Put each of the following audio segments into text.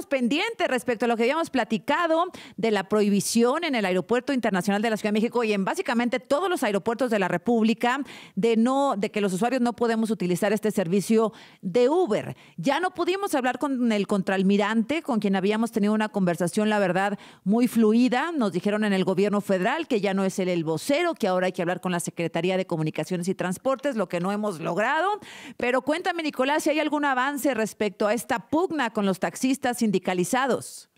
pendientes respecto a lo que habíamos platicado de la prohibición en el Aeropuerto Internacional de la Ciudad de México y en básicamente todos los aeropuertos de la República de no de que los usuarios no podemos utilizar este servicio de Uber. Ya no pudimos hablar con el contraalmirante con quien habíamos tenido una conversación la verdad muy fluida. Nos dijeron en el gobierno federal que ya no es él el vocero, que ahora hay que hablar con la Secretaría de Comunicaciones y Transportes, lo que no hemos logrado. Pero cuéntame Nicolás si hay algún avance respecto a esta pugna con los taxistas sindicalizados?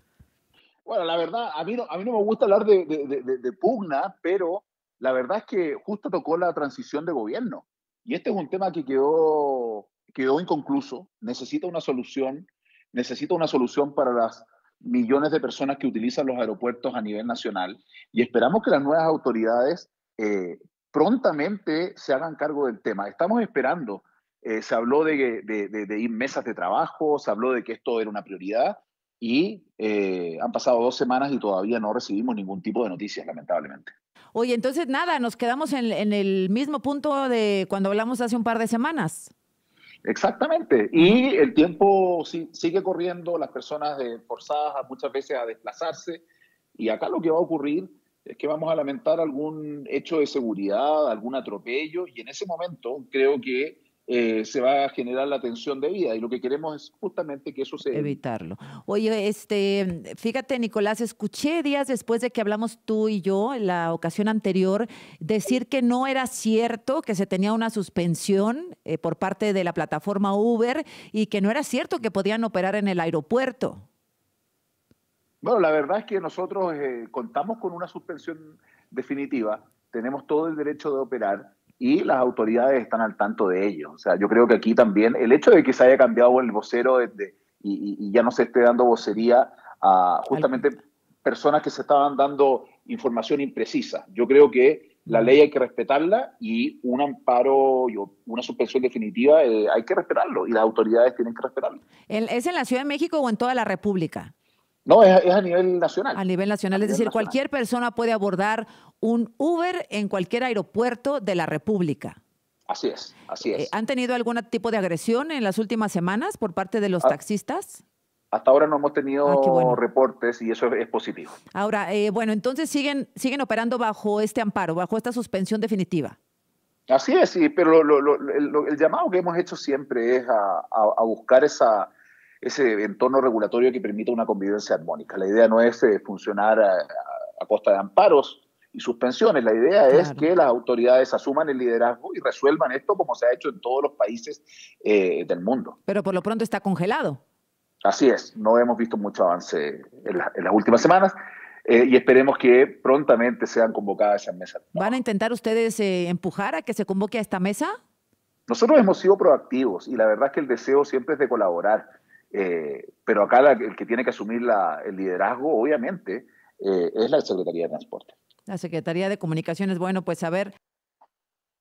Bueno, la verdad, a mí no, me gusta hablar de, de, pugna, pero la verdad es que justo tocó la transición de gobierno. Y este es un tema que quedó, quedó inconcluso, necesita una solución, necesita una solución para las millones de personas que utilizan los aeropuertos a nivel nacional y esperamos que las nuevas autoridades eh, prontamente se hagan cargo del tema. Estamos esperando eh, se habló de, de, ir mesas de trabajo, se habló de que esto era una prioridad y eh, han pasado dos semanas y todavía no recibimos ningún tipo de noticias, lamentablemente. Oye, entonces nada, nos quedamos en, el mismo punto de cuando hablamos hace un par de semanas. Exactamente. Y el tiempo sigue corriendo, las personas forzadas muchas veces a desplazarse. Y acá lo que va a ocurrir es que vamos a lamentar algún hecho de seguridad, algún atropello. Y en ese momento creo que eh, se va a generar la tensión de vida y lo que queremos es justamente que eso se evitarlo. Oye, este, fíjate Nicolás, escuché días después de que hablamos tú y yo en la ocasión anterior decir que no era cierto que se tenía una suspensión eh, por parte de la plataforma Uber y que no era cierto que podían operar en el aeropuerto. Bueno, la verdad es que nosotros eh, contamos con una suspensión definitiva, tenemos todo el derecho de operar y las autoridades están al tanto de ello. O sea, yo creo que aquí también el hecho de que se haya cambiado el vocero y, ya no se esté dando vocería a justamente personas que se estaban dando información imprecisa. Yo creo que la ley hay que respetarla y un amparo y una suspensión definitiva eh, hay que respetarlo y las autoridades tienen que respetarlo. ¿Es en la Ciudad de México o en toda la República? No, es, a nivel nacional. A nivel nacional, es decir, cualquier persona puede abordar un Uber en cualquier aeropuerto de la República. Así es, así es. Eh, ¿Han tenido algún tipo de agresión en las últimas semanas por parte de los ah, taxistas? Hasta ahora no hemos tenido ah, reportes y eso es, positivo. Ahora, eh, bueno, entonces siguen, siguen operando bajo este amparo, bajo esta suspensión definitiva. Así es, sí, pero el, llamado que hemos hecho siempre es a buscar esa, ese entorno regulatorio que permita una convivencia armónica. La idea no es eh, funcionar a, costa de amparos y suspensiones, la idea es que las autoridades asuman el liderazgo y resuelvan esto como se ha hecho en todos los países eh, del mundo. Pero por lo pronto está congelado. Así es, no hemos visto mucho avance en, las últimas semanas. Eh, y esperemos que prontamente sean convocadas esas mesas. ¿Van a intentar ustedes empujar a que se convoque a esta mesa? Nosotros hemos sido proactivos y la verdad es que el deseo siempre es de colaborar. Eh, pero acá el que tiene que asumir el liderazgo, obviamente, eh, es la Secretaría de Transporte. La Secretaría de Comunicaciones, bueno, pues a ver,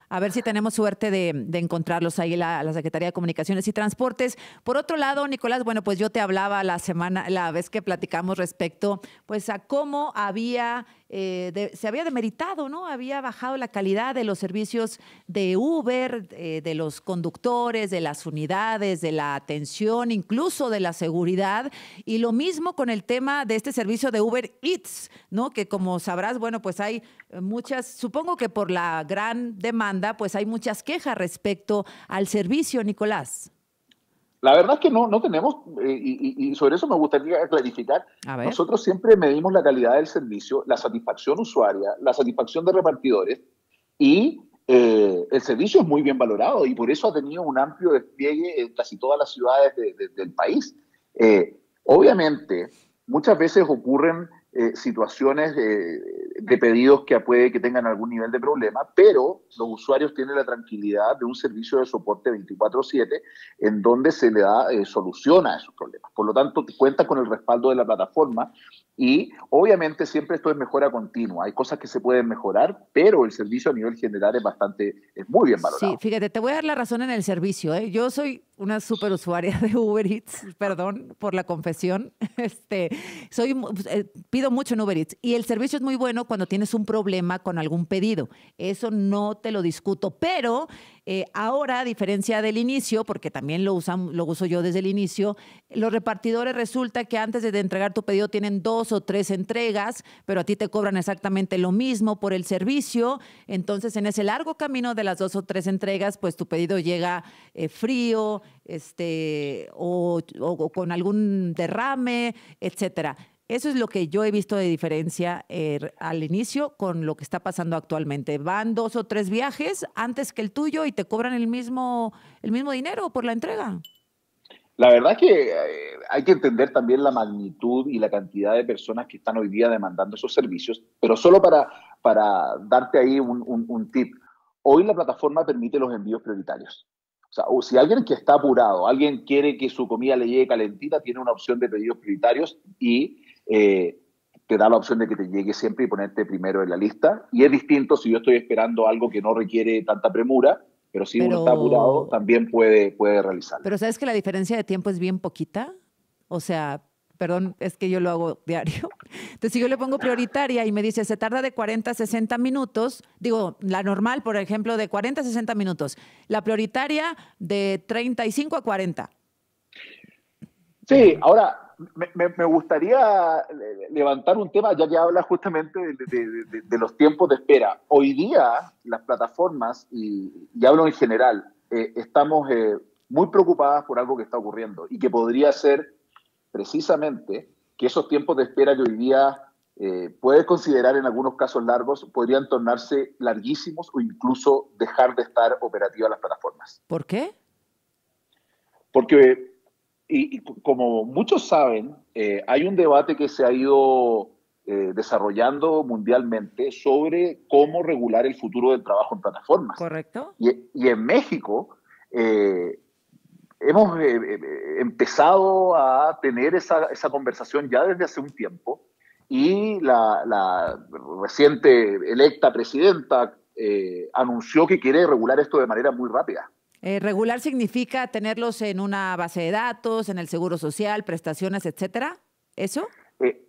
a ver si tenemos suerte de, encontrarlos ahí, la, la, Secretaría de Comunicaciones y Transportes. Por otro lado, Nicolás, bueno, pues yo te hablaba la semana, la vez que platicamos respecto, pues a cómo había eh, se había demeritado, ¿no? Había bajado la calidad de los servicios de Uber, eh, de los conductores, de las unidades, de la atención, incluso de la seguridad. Y lo mismo con el tema de este servicio de Uber Eats, ¿no? Que como sabrás, bueno, pues hay muchas, supongo que por la gran demanda, pues hay muchas quejas respecto al servicio, Nicolás. La verdad es que no, no tenemos, eh, y, sobre eso me gustaría clarificar, nosotros siempre medimos la calidad del servicio, la satisfacción usuaria, la satisfacción de repartidores, y eh, el servicio es muy bien valorado y por eso ha tenido un amplio despliegue en casi todas las ciudades del país. Eh, obviamente, muchas veces ocurren situaciones de, pedidos que puede que tengan algún nivel de problema, pero los usuarios tienen la tranquilidad de un servicio de soporte 24/7 en donde se le da eh, solución a esos problemas. Por lo tanto, cuenta con el respaldo de la plataforma y obviamente siempre esto es mejora continua. Hay cosas que se pueden mejorar, pero el servicio a nivel general es bastante, es muy bien valorado. Sí, fíjate, te voy a dar la razón en el servicio. ¿eh? Yo soy una super usuaria de Uber Eats, perdón por la confesión. Este, soy, eh, pido mucho en Uber Eats y el servicio es muy bueno cuando tienes un problema con algún pedido. Eso no te lo discuto, pero Eh, ahora, a diferencia del inicio, porque también lo, lo uso yo desde el inicio, los repartidores resulta que antes de entregar tu pedido tienen dos o tres entregas, pero a ti te cobran exactamente lo mismo por el servicio. Entonces, en ese largo camino de las dos o tres entregas, pues tu pedido llega eh, frío, este, o, o con algún derrame, etcétera. Eso es lo que yo he visto de diferencia eh, al inicio con lo que está pasando actualmente. Van dos o tres viajes antes que el tuyo y te cobran el mismo, el mismo dinero por la entrega. La verdad es que eh, hay que entender también la magnitud y la cantidad de personas que están hoy día demandando esos servicios, pero solo para, para darte ahí un, un tip. Hoy la plataforma permite los envíos prioritarios. O sea, si alguien que está apurado, alguien quiere que su comida le llegue calentita, tiene una opción de pedidos prioritarios y eh, te da la opción de que te llegue siempre y ponerte primero en la lista. Y es distinto si yo estoy esperando algo que no requiere tanta premura, pero si uno está apurado, también puede, puede realizarlo. Pero ¿sabes que la diferencia de tiempo es bien poquita? O sea, perdón, es que yo lo hago diario. Entonces, si yo le pongo prioritaria y me dice, se tarda de 40 a 60 minutos, digo, la normal, por ejemplo, de 40 a 60 minutos, la prioritaria de 35 a 40. Sí, ahora, me, gustaría levantar un tema, ya que habla justamente de, los tiempos de espera. Hoy día las plataformas, y, hablo en general, eh, estamos eh, muy preocupadas por algo que está ocurriendo y que podría ser precisamente que esos tiempos de espera que hoy día eh, puedes considerar en algunos casos largos, podrían tornarse larguísimos o incluso dejar de estar operativas las plataformas. ¿Por qué? Porque y, como muchos saben, eh, hay un debate que se ha ido eh, desarrollando mundialmente sobre cómo regular el futuro del trabajo en plataformas. Correcto. Y, en México eh, hemos empezado a tener esa, esa, conversación ya desde hace un tiempo y la, la reciente electa presidenta anunció que quiere regular esto de manera muy rápida. Eh, regular significa tenerlos en una base de datos, en el seguro social, prestaciones, etcétera. ¿Eso? Eh,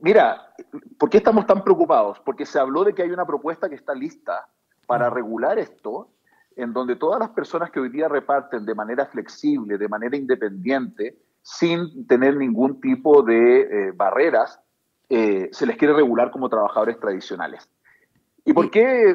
mira, ¿por qué estamos tan preocupados? Porque se habló de que hay una propuesta que está lista para regular esto, en donde todas las personas que hoy día reparten de manera flexible, de manera independiente, sin tener ningún tipo de eh, barreras, se les quiere regular como trabajadores tradicionales. ¿Y por qué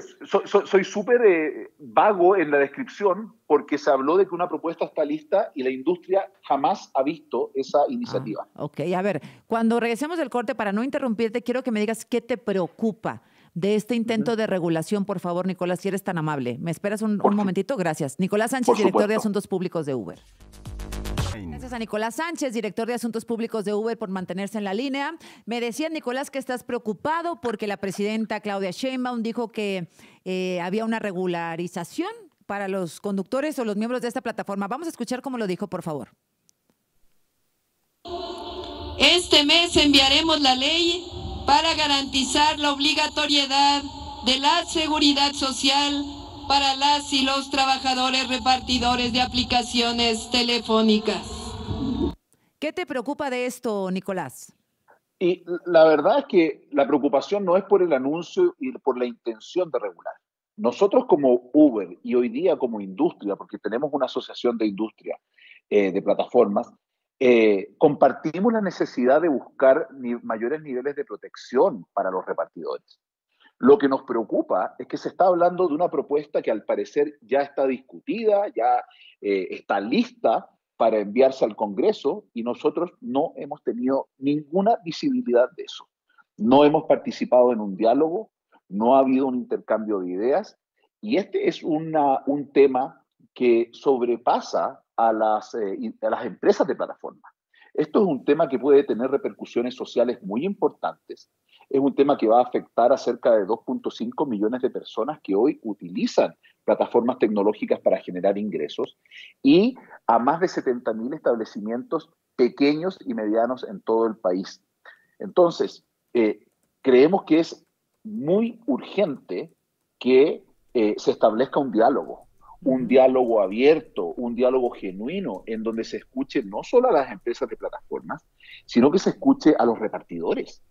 soy súper eh, vago en la descripción? Porque se habló de que una propuesta está lista y la industria jamás ha visto esa iniciativa. Ah, ok, a ver, cuando regresemos del corte, para no interrumpirte, quiero que me digas qué te preocupa de este intento de regulación, por favor, Nicolás, si eres tan amable. ¿Me esperas un, momentito? Gracias. Nicolás Sánchez, director de Asuntos Públicos de Uber. Gracias a Nicolás Sánchez, director de Asuntos Públicos de Uber, por mantenerse en la línea. Me decía, Nicolás, que estás preocupado porque la presidenta Claudia Sheinbaum dijo que eh, había una regularización para los conductores o los miembros de esta plataforma. Vamos a escuchar cómo lo dijo, por favor. Este mes enviaremos la ley para garantizar la obligatoriedad de la seguridad social para las y los trabajadores repartidores de aplicaciones telefónicas. ¿Qué te preocupa de esto, Nicolás? Y la verdad es que la preocupación no es por el anuncio y por la intención de regular. Nosotros como Uber y hoy día como industria, porque tenemos una asociación de industria eh, de plataformas, eh, compartimos la necesidad de buscar mayores niveles de protección para los repartidores. Lo que nos preocupa es que se está hablando de una propuesta que al parecer ya está discutida, ya eh, está lista para enviarse al Congreso y nosotros no hemos tenido ninguna visibilidad de eso. No hemos participado en un diálogo, no ha habido un intercambio de ideas y este es una, un tema que sobrepasa a las, eh, a las empresas de plataforma. Esto es un tema que puede tener repercusiones sociales muy importantes es un tema que va a afectar a cerca de 2.5 millones de personas que hoy utilizan plataformas tecnológicas para generar ingresos y a más de 70 mil establecimientos pequeños y medianos en todo el país. Entonces, eh, creemos que es muy urgente que eh, se establezca un diálogo, un diálogo abierto, un diálogo genuino, en donde se escuche no solo a las empresas de plataformas, sino que se escuche a los repartidores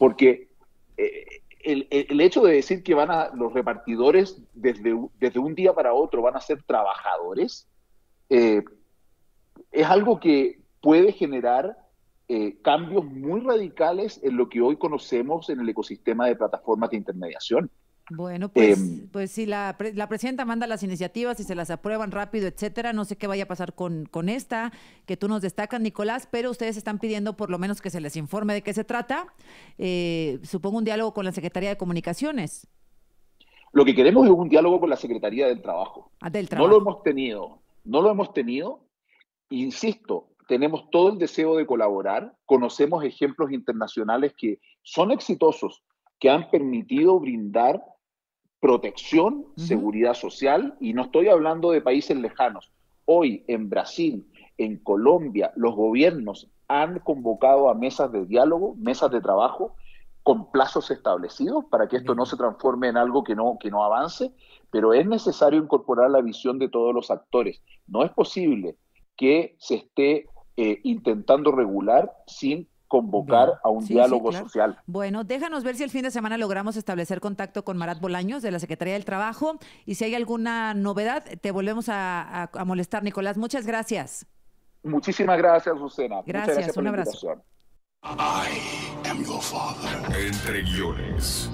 porque eh, el, hecho de decir que van a los repartidores desde, desde un día para otro van a ser trabajadores eh, es algo que puede generar eh, cambios muy radicales en lo que hoy conocemos en el ecosistema de plataformas de intermediación. Bueno, pues, em, pues si la, la, presidenta manda las iniciativas y se las aprueban rápido, etcétera, no sé qué vaya a pasar con, con esta que tú nos destacas, Nicolás, pero ustedes están pidiendo por lo menos que se les informe de qué se trata. Eh, supongo un diálogo con la Secretaría de Comunicaciones. Lo que queremos es un diálogo con la Secretaría del Trabajo. Ah, del trabajo. No lo hemos tenido, no lo hemos tenido. Insisto, tenemos todo el deseo de colaborar, conocemos ejemplos internacionales que son exitosos, que han permitido brindar protección, seguridad social, y no estoy hablando de países lejanos. Hoy en Brasil, en Colombia, los gobiernos han convocado a mesas de diálogo, mesas de trabajo, con plazos establecidos para que esto no se transforme en algo que no, que no avance, pero es necesario incorporar la visión de todos los actores. No es posible que se esté eh, intentando regular sin convocar a un diálogo social. Bueno, déjanos ver si el fin de semana logramos establecer contacto con Marat Bolaños de la Secretaría del Trabajo y si hay alguna novedad, te volvemos a, molestar, Nicolás. Muchas gracias. Muchísimas gracias, Lucena. Gracias, gracias un abrazo. I am your father. Entre guiones.